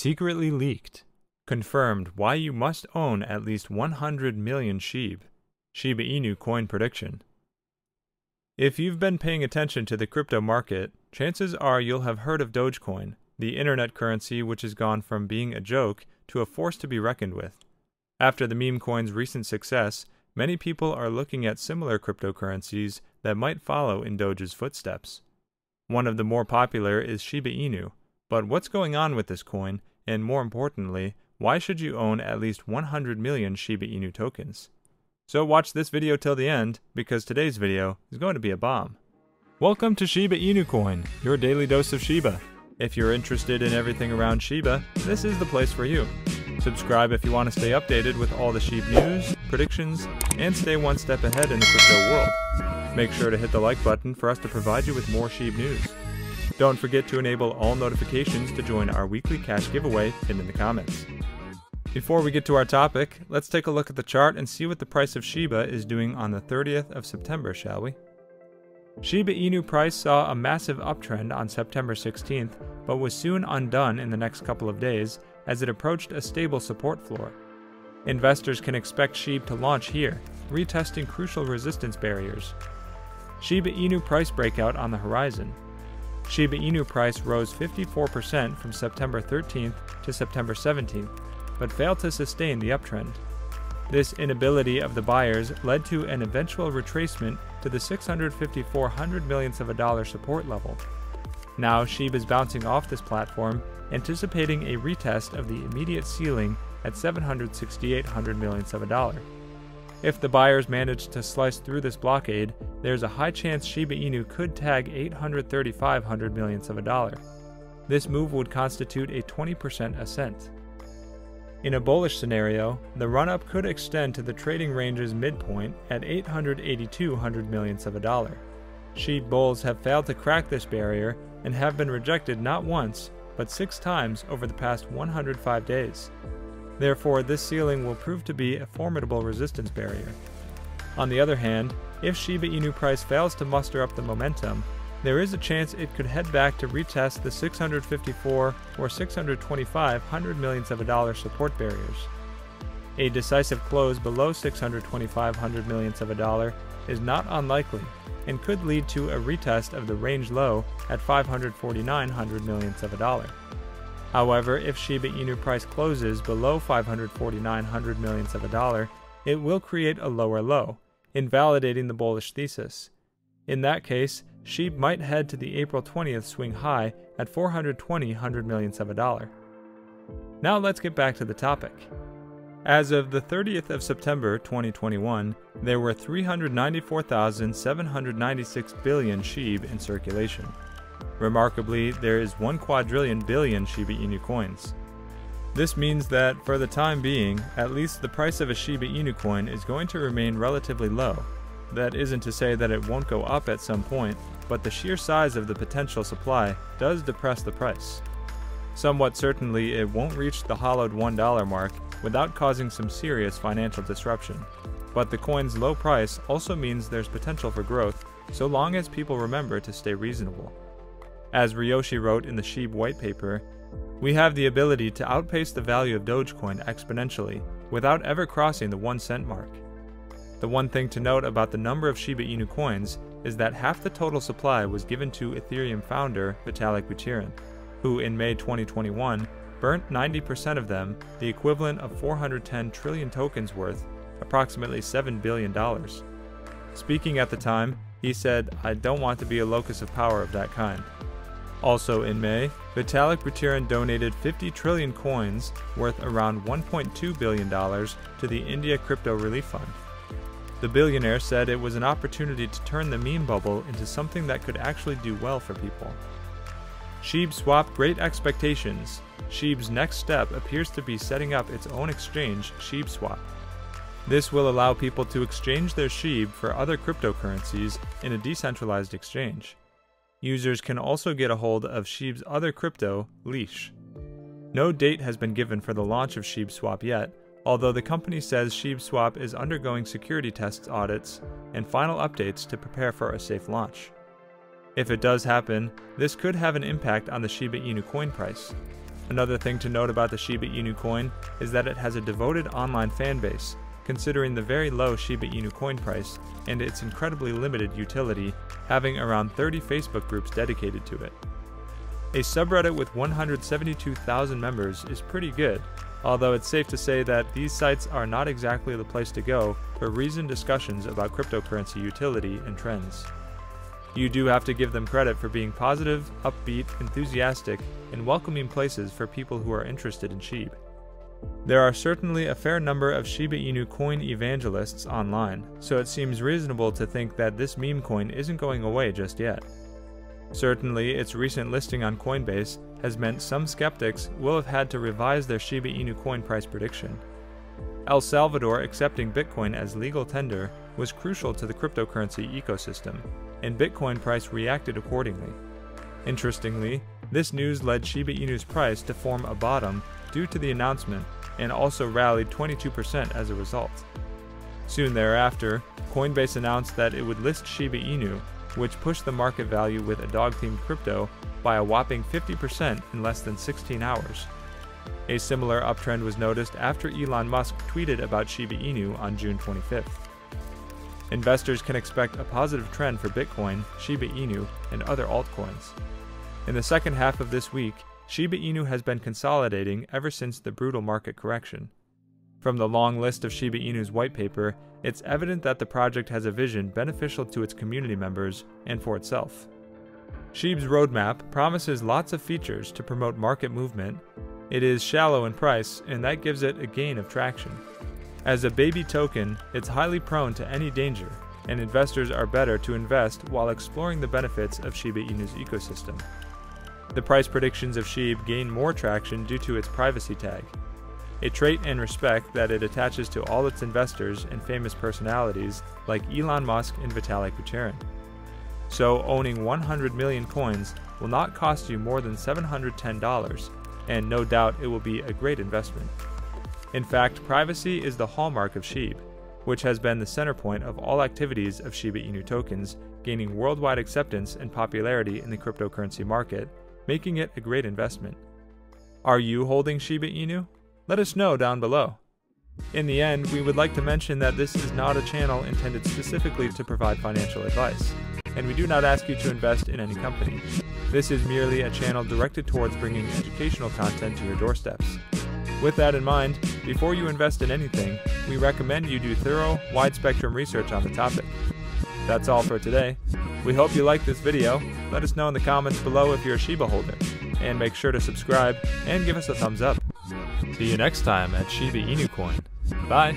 Secretly leaked. Confirmed why you must own at least 100 million SHIB. Shiba Inu coin prediction. If you've been paying attention to the crypto market, chances are you'll have heard of Dogecoin, the internet currency which has gone from being a joke to a force to be reckoned with. After the meme coin's recent success, many people are looking at similar cryptocurrencies that might follow in Doge's footsteps. One of the more popular is Shiba Inu, but what's going on with this coin, and more importantly, why should you own at least 100 million Shiba Inu tokens? So watch this video till the end, because today's video is going to be a bomb. Welcome to Shiba Inu Coin, your daily dose of Shiba. If you're interested in everything around Shiba, this is the place for you. Subscribe if you want to stay updated with all the SHIB news, predictions, and stay one step ahead in the crypto world. Make sure to hit the like button for us to provide you with more SHIB news. Don't forget to enable all notifications to join our weekly cash giveaway pinned in the comments. Before we get to our topic, let's take a look at the chart and see what the price of Shiba is doing on the 30th of September, shall we? Shiba Inu price saw a massive uptrend on September 16th, but was soon undone in the next couple of days as it approached a stable support floor. Investors can expect SHIB to launch here, retesting crucial resistance barriers. Shiba Inu price breakout on the horizon. Shiba Inu price rose 54% from September 13th to September 17th, but failed to sustain the uptrend. This inability of the buyers led to an eventual retracement to the 654 hundred millionths of a dollar support level. Now SHIB is bouncing off this platform, anticipating a retest of the immediate ceiling at 768 hundred millionths of a dollar. If the buyers manage to slice through this blockade, there's a high chance Shiba Inu could tag 835 hundred millionths of a dollar. This move would constitute a 20% ascent. In a bullish scenario, the run-up could extend to the trading range's midpoint at 882 hundred millionths of a dollar. SHIB bulls have failed to crack this barrier and have been rejected not once, but six times over the past 105 days. Therefore, this ceiling will prove to be a formidable resistance barrier. On the other hand, if Shiba Inu price fails to muster up the momentum, there is a chance it could head back to retest the 654 or 625 hundred millionths of a dollar support barriers. A decisive close below 625 hundred millionths of a dollar is not unlikely and could lead to a retest of the range low at 549 hundred millionths of a dollar. However, if Shiba Inu price closes below 549 hundred millionths of a dollar, it will create a lower low, invalidating the bullish thesis. In that case, SHIB might head to the April 20th swing high at 420 hundred millionths of a dollar. Now let's get back to the topic. As of the 30th of September 2021, there were 394,796 billion SHIB in circulation. Remarkably, there is 1 quadrillion billion Shiba Inu coins. This means that, for the time being, at least the price of a Shiba Inu coin is going to remain relatively low. That isn't to say that it won't go up at some point, but the sheer size of the potential supply does depress the price. Somewhat certainly, it won't reach the hollowed $1 mark without causing some serious financial disruption. But the coin's low price also means there's potential for growth so long as people remember to stay reasonable. As Ryoshi wrote in the SHIB white paper, we have the ability to outpace the value of Dogecoin exponentially without ever crossing the 1 cent mark. The one thing to note about the number of Shiba Inu coins is that half the total supply was given to Ethereum founder Vitalik Buterin, who in May 2021 burnt 90% of them, the equivalent of 410 trillion tokens worth, approximately $7 billion. Speaking at the time, he said, I don't want to be a locus of power of that kind. Also in May, Vitalik Buterin donated 50 trillion coins worth around $1.2 billion to the India Crypto Relief Fund. The billionaire said it was an opportunity to turn the meme bubble into something that could actually do well for people. SHIB swapped great expectations. Sheeb's next step appears to be setting up its own exchange, SHIBSwap. This will allow people to exchange their SHIB for other cryptocurrencies in a decentralized exchange. Users can also get a hold of SHIB's other crypto, Leash. No date has been given for the launch of SHIBSwap yet, although the company says ShibSwap is undergoing security tests audits and final updates to prepare for a safe launch. If it does happen, this could have an impact on the Shiba Inu coin price. Another thing to note about the Shiba Inu coin is that it has a devoted online fan base, considering the very low Shiba Inu coin price and its incredibly limited utility, having around 30 Facebook groups dedicated to it. A subreddit with 172,000 members is pretty good, although it's safe to say that these sites are not exactly the place to go for reasoned discussions about cryptocurrency utility and trends. You do have to give them credit for being positive, upbeat, enthusiastic, and welcoming places for people who are interested in SHIB. There are certainly a fair number of Shiba Inu coin evangelists online, so it seems reasonable to think that this meme coin isn't going away just yet. Certainly, its recent listing on Coinbase has meant some skeptics will have had to revise their Shiba Inu coin price prediction. El Salvador accepting Bitcoin as legal tender was crucial to the cryptocurrency ecosystem, and Bitcoin price reacted accordingly. Interestingly, this news led Shiba Inu's price to form a bottom due to the announcement and also rallied 22% as a result. Soon thereafter, Coinbase announced that it would list Shiba Inu, which pushed the market value with a dog themed crypto by a whopping 50% in less than 16 hours. A similar uptrend was noticed after Elon Musk tweeted about Shiba Inu on June 25th. Investors can expect a positive trend for Bitcoin, Shiba Inu, and other altcoins. In the second half of this week, Shiba Inu has been consolidating ever since the brutal market correction. From the long list of Shiba Inu's white paper, it's evident that the project has a vision beneficial to its community members and for itself. SHIB's roadmap promises lots of features to promote market movement. It is shallow in price, and that gives it a gain of traction. As a baby token, it's highly prone to any danger, and investors are better to invest while exploring the benefits of Shiba Inu's ecosystem. The price predictions of SHIB gain more traction due to its privacy tag, a trait and respect that it attaches to all its investors and famous personalities like Elon Musk and Vitalik Buterin. So, owning 100 million coins will not cost you more than $710, and no doubt it will be a great investment. In fact, privacy is the hallmark of SHIB, which has been the center point of all activities of Shiba Inu tokens, gaining worldwide acceptance and popularity in the cryptocurrency market, making it a great investment. Are you holding Shiba Inu? Let us know down below. In the end, we would like to mention that this is not a channel intended specifically to provide financial advice and we do not ask you to invest in any company. This is merely a channel directed towards bringing educational content to your doorsteps. With that in mind, before you invest in anything, we recommend you do thorough, wide spectrum research on the topic. That's all for today. We hope you liked this video. Let us know in the comments below if you're a Shiba holder. And make sure to subscribe and give us a thumbs up. See you next time at Shiba Inu Coin. Bye!